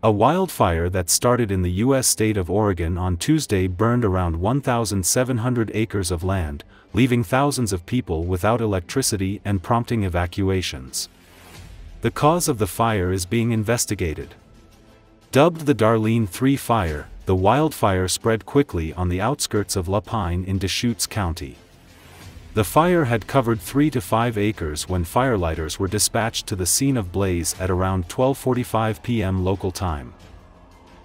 A wildfire that started in the U.S. state of Oregon on Tuesday burned around 1,700 acres of land, leaving thousands of people without electricity and prompting evacuations. The cause of the fire is being investigated. Dubbed the Darlene 3 fire, the wildfire spread quickly on the outskirts of La Pine in Deschutes County. The fire had covered 3 to 5 acres when firelighters were dispatched to the scene of blaze at around 12.45 p.m. local time.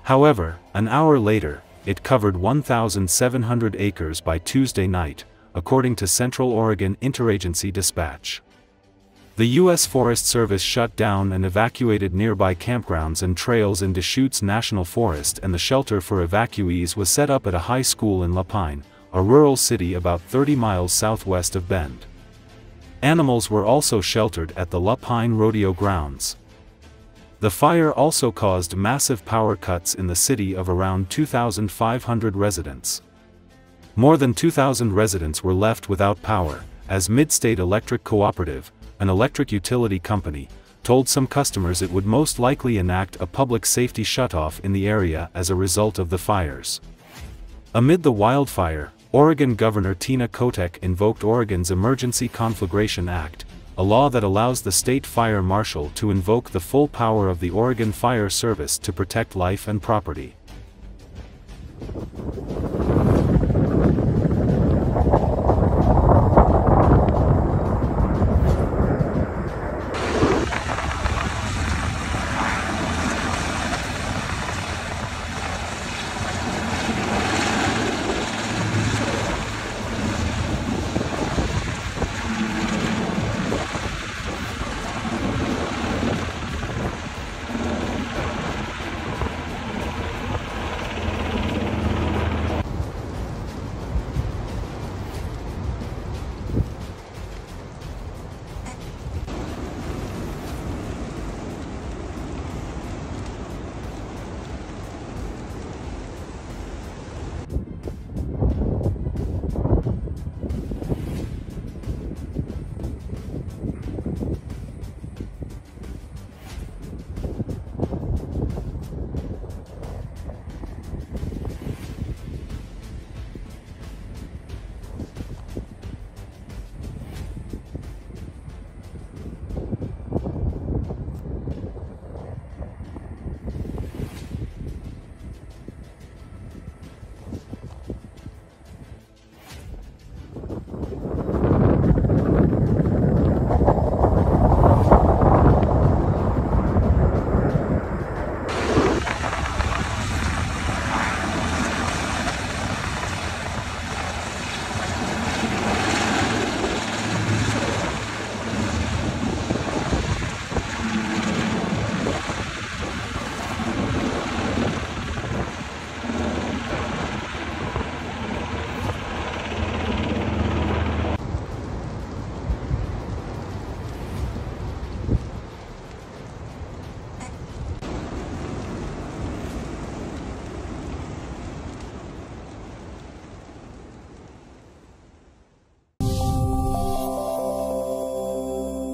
However, an hour later, it covered 1,700 acres by Tuesday night, according to Central Oregon Interagency Dispatch. The U.S. Forest Service shut down and evacuated nearby campgrounds and trails in Deschutes National Forest and the shelter for evacuees was set up at a high school in La Pine, a rural city about 30 miles southwest of Bend. Animals were also sheltered at the La Pine Rodeo grounds. The fire also caused massive power cuts in the city of around 2,500 residents. More than 2,000 residents were left without power, as Midstate Electric Cooperative, an electric utility company, told some customers it would most likely enact a public safety shutoff in the area as a result of the fires. Amid the wildfire, Oregon Governor Tina Kotek invoked Oregon's Emergency Conflagration Act, a law that allows the state fire marshal to invoke the full power of the Oregon Fire Service to protect life and property.